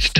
It's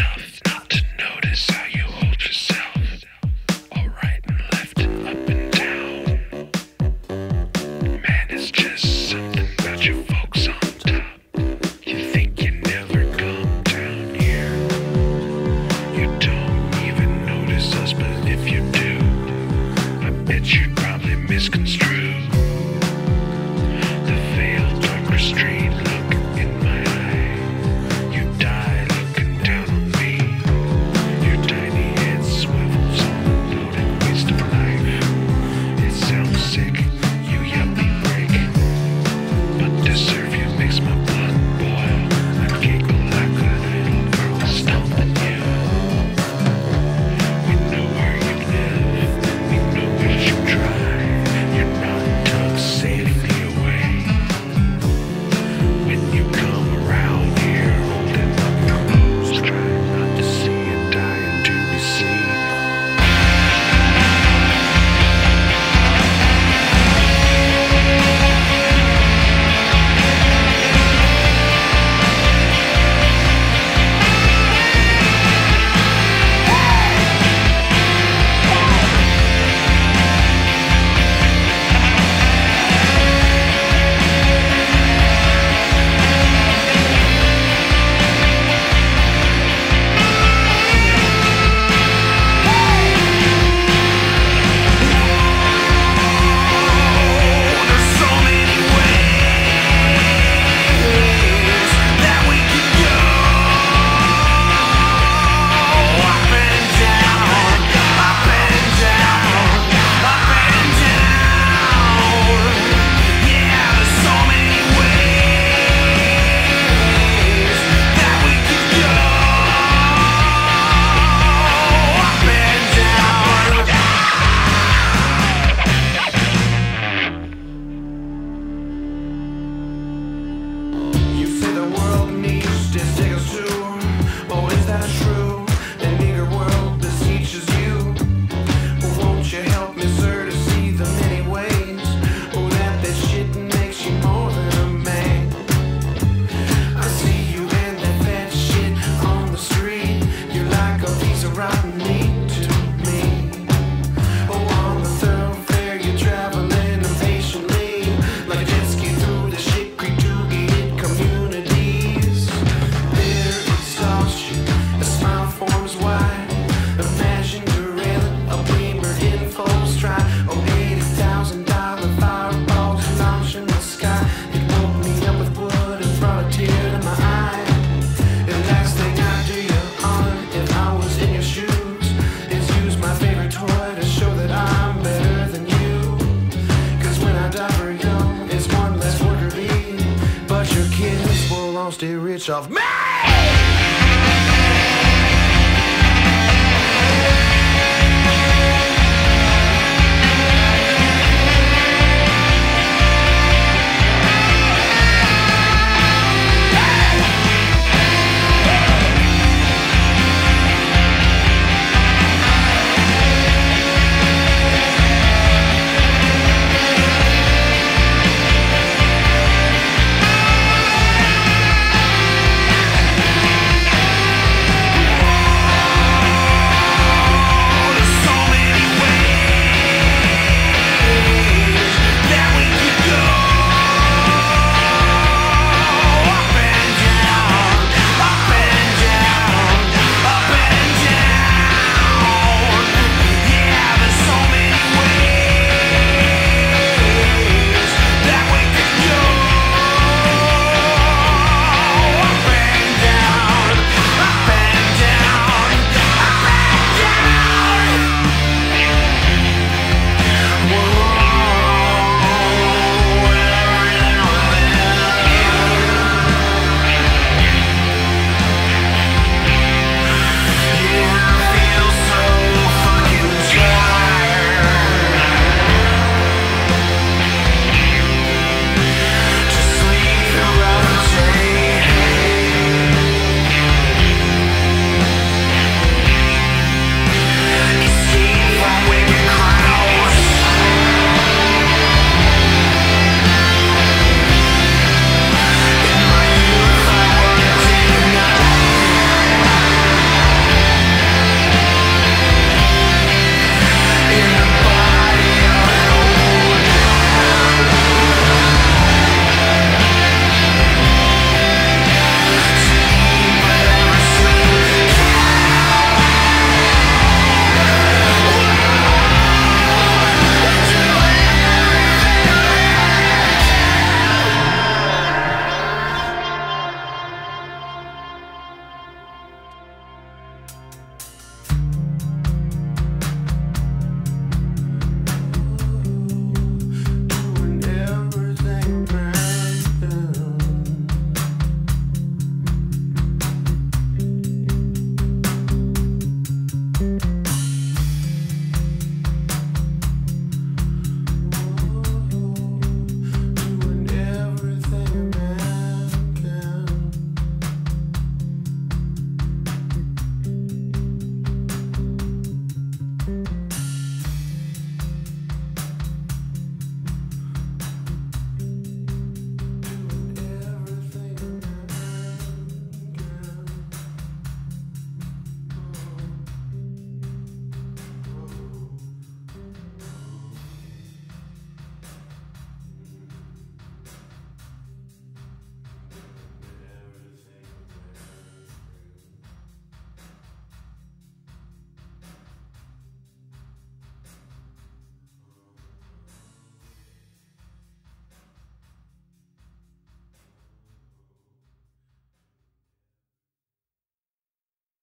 stay rich off me.